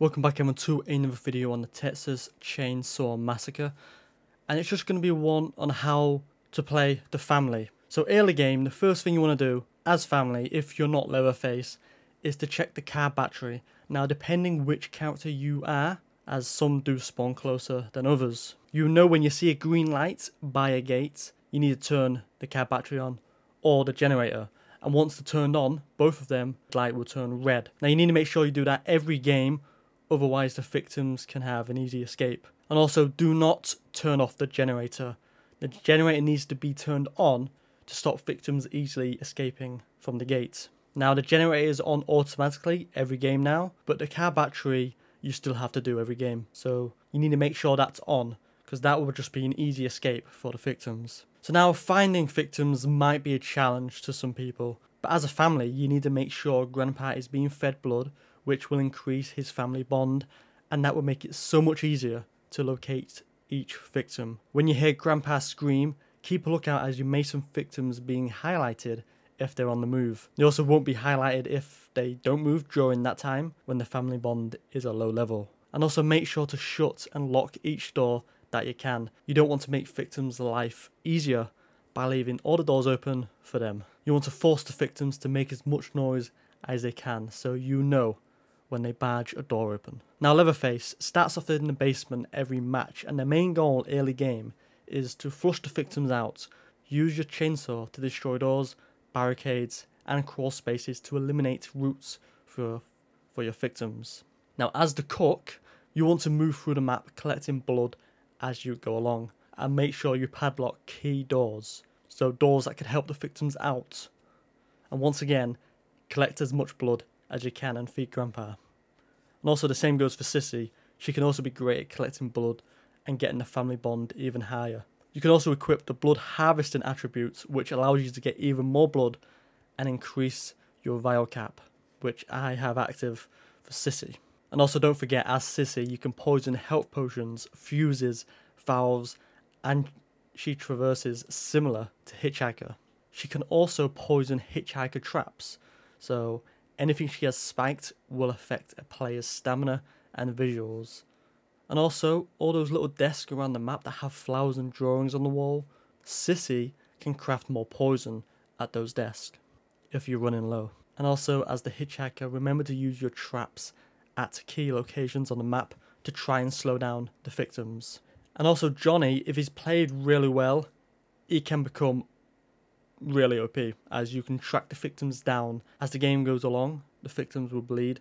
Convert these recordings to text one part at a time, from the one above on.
Welcome back everyone to another video on the Texas Chainsaw Massacre and it's just going to be one on how to play the family. So early game, the first thing you want to do as family, if you're not Leatherface, is to check the car battery. Now depending which character you are, as some do spawn closer than others, you know when you see a green light by a gate, you need to turn the car battery on or the generator and once they're turned on, both of them, light will turn red. Now you need to make sure you do that every game, otherwise the victims can have an easy escape. And also do not turn off the generator. The generator needs to be turned on to stop victims easily escaping from the gate. Now the generator is on automatically every game now, but the car battery you still have to do every game. So you need to make sure that's on because that will just be an easy escape for the victims. So now finding victims might be a challenge to some people, but as a family you need to make sure grandpa is being fed blood which will increase his family bond and that will make it so much easier to locate each victim. When you hear grandpa scream, keep a lookout as you may some victims being highlighted if they're on the move. They also won't be highlighted if they don't move during that time when the family bond is a low level. And also make sure to shut and lock each door that you can. You don't want to make victims' life easier by leaving all the doors open for them. You want to force the victims to make as much noise as they can so you know when they barge a door open. Now Leatherface starts off in the basement every match and the main goal early game is to flush the victims out. Use your chainsaw to destroy doors, barricades and crawl spaces to eliminate routes for, for your victims. Now as the cook, you want to move through the map collecting blood as you go along and make sure you padlock key doors, so doors that can help the victims out. And once again, collect as much blood as you can and feed Grandpa. And also the same goes for Sissy, she can also be great at collecting blood and getting the family bond even higher. You can also equip the blood harvesting attributes which allows you to get even more blood and increase your vial cap, which I have active for Sissy. And also don't forget, as Sissy, you can poison health potions, fuses, valves, and she traverses similar to Hitchhiker. She can also poison Hitchhiker traps, so anything she has spiked will affect a player's stamina and visuals. And also, all those little desks around the map that have flowers and drawings on the wall, Sissy can craft more poison at those desks if you're running low. And also, as the Hitchhiker, remember to use your traps at key locations on the map to try and slow down the victims. And also Johnny, if he's played really well, he can become really OP as you can track the victims down. As the game goes along, the victims will bleed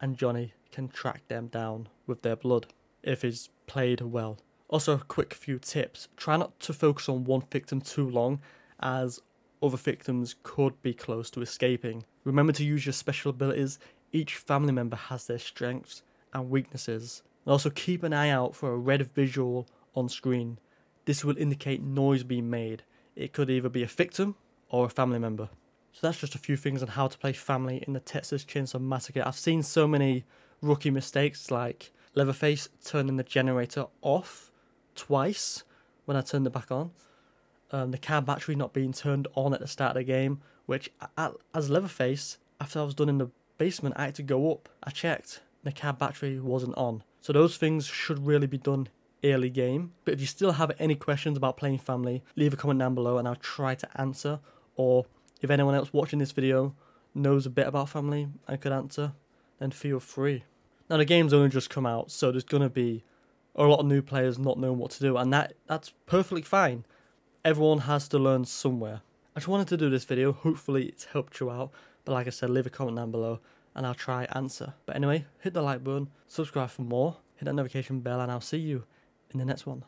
and Johnny can track them down with their blood if he's played well. Also a quick few tips. Try not to focus on one victim too long as other victims could be close to escaping. Remember to use your special abilities each family member has their strengths and weaknesses. And also keep an eye out for a red visual on screen. This will indicate noise being made. It could either be a victim or a family member. So that's just a few things on how to play family in the Texas Chainsaw Massacre. I've seen so many rookie mistakes like Leatherface turning the generator off twice when I turned it back on. Um, the car battery not being turned on at the start of the game, which as Leatherface, after I was done in the basement, I had to go up. I checked, the car battery wasn't on. So those things should really be done early game. But if you still have any questions about playing family, leave a comment down below and I'll try to answer. Or if anyone else watching this video knows a bit about family and could answer, then feel free. Now the game's only just come out, so there's gonna be a lot of new players not knowing what to do, and that that's perfectly fine. Everyone has to learn somewhere. I just wanted to do this video, hopefully it's helped you out. But like I said, leave a comment down below and I'll try answer. But anyway, hit the like button, subscribe for more, hit that notification bell, and I'll see you in the next one.